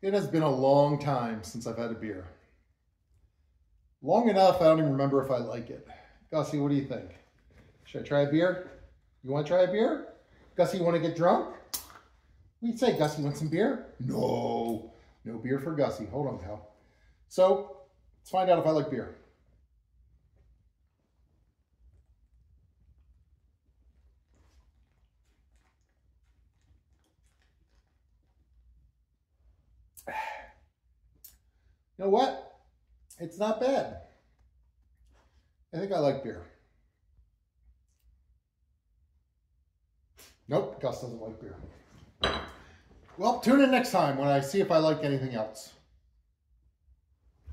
It has been a long time since I've had a beer. Long enough, I don't even remember if I like it. Gussie, what do you think? Should I try a beer? You want to try a beer? Gussie, you want to get drunk? Do say, Gussie? Want some beer? No, no beer for Gussie. Hold on, pal. So, let's find out if I like beer. You know what? It's not bad. I think I like beer. Nope, Gus doesn't like beer. Well, tune in next time when I see if I like anything else.